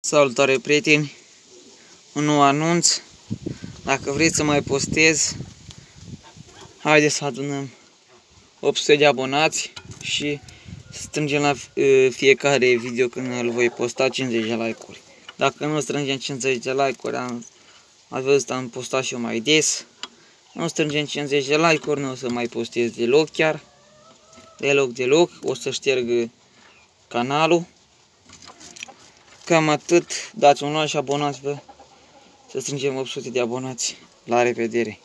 Salutare prieteni! Un nou anunț. Dacă vreți să mai postez, haideți să adunăm 800 de abonați și strângem la fiecare video când îl voi posta 50 de like-uri. Dacă nu strângem 50 de like-uri, am, ați văzut, am postat și eu mai des. Nu strângem 50 de like-uri, nu o să mai postez deloc chiar. Deloc, deloc. O să șterg canalul. Cam atât. Dați un like și abonați-vă să strângem 800 de abonați. La revedere!